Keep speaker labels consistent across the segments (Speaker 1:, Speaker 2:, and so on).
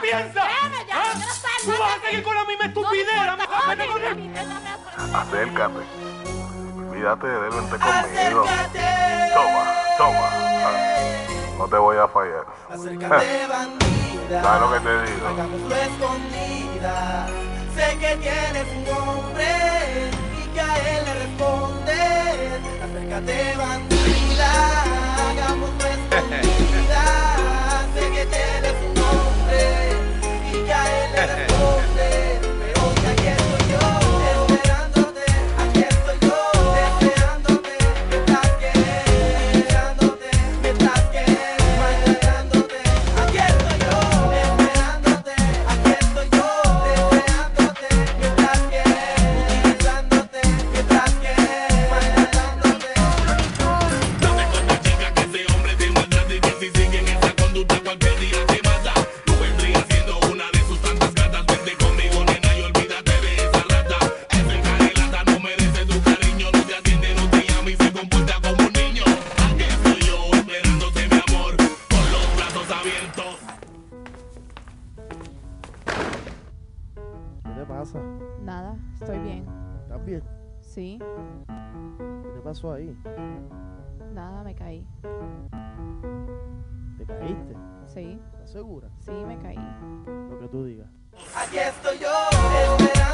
Speaker 1: piensas?
Speaker 2: Déjame ya,
Speaker 1: ¿Ah?
Speaker 2: yo no
Speaker 1: ¿Tú vas a seguir con la misma estupidez? él?
Speaker 3: Acércate. Olvídate de él, vente conmigo. Toma, toma. No te voy a fallar.
Speaker 4: Acércate, bandida.
Speaker 3: ¿Sabes lo que te digo?
Speaker 4: Hagámoslo escondida. Sé que tienes un nombre y que a él le respondes. Acércate, bandida.
Speaker 5: Pasa?
Speaker 6: Nada, estoy bien.
Speaker 5: ¿Estás bien?
Speaker 6: Sí,
Speaker 5: ¿Qué te pasó ahí?
Speaker 6: nada, me caí.
Speaker 5: ¿Te caíste?
Speaker 6: Sí,
Speaker 5: ¿Estás segura?
Speaker 6: sí, me caí.
Speaker 5: Lo que tú digas.
Speaker 4: Aquí estoy yo.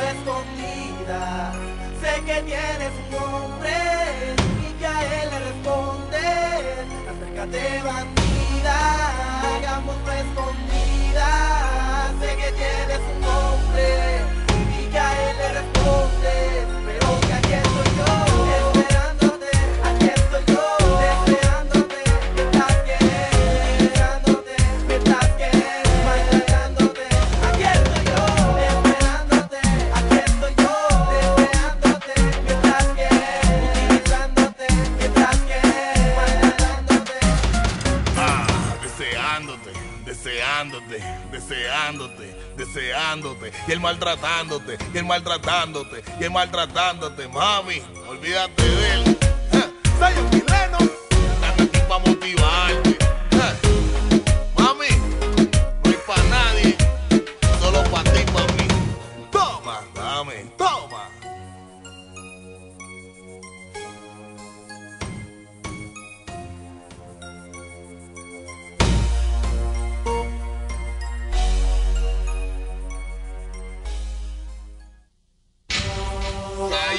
Speaker 4: Escondida. Sé que tienes un nombre y que a él le respondes. Acércate, bandida, hagámoslo escondida. Sé que tienes un nombre deseándote, deseándote,
Speaker 7: deseándote, deseándote, y él maltratándote, y él maltratándote, y él maltratándote, mami, olvídate de él. Sayo Mileno, están aquí para motivarte. Mami, no hay para nadie, solo para ti, mí. Toma, dame, toma.